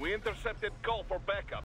We intercepted call for backup.